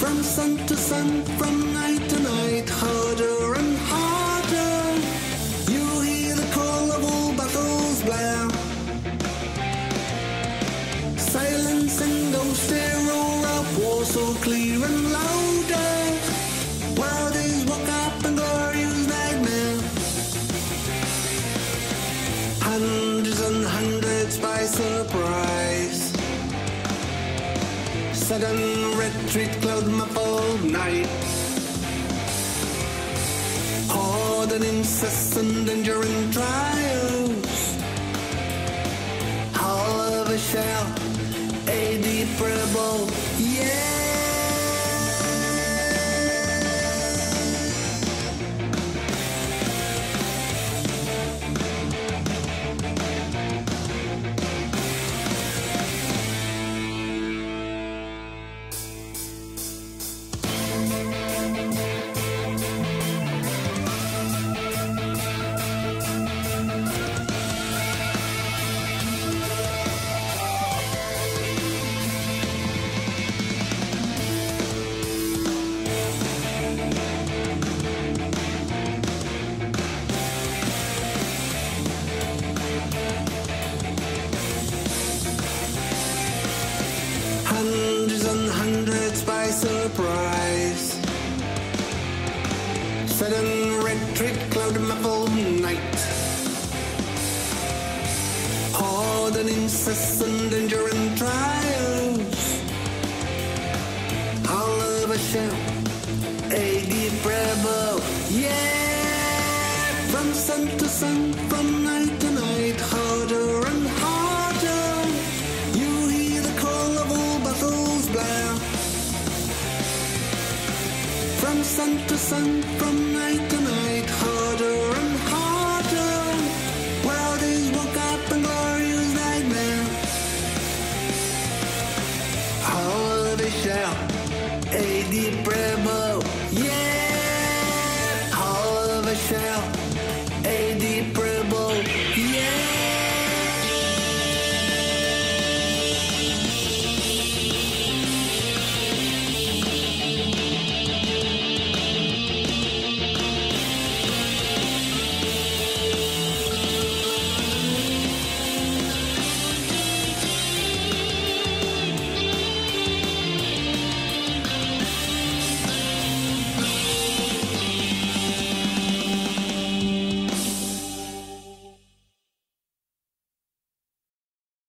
to sun, from night to night, harder and harder. You hear the call of all battles blare. Silence and ghosts roar up, war so clear and Sudden retreat, cloud muffled night. Horde and incessant danger and trials. All of a shell, a deep rebel, surprise. Sudden retreat, cloud muffled night. Horde and incessant danger and trials. All of a shell, a deep rebel, yeah. From sun to sun, from From sun to sun, from night to night, harder and harder. While days woke up and glorious nightmare. Of a shell, a deep rebel,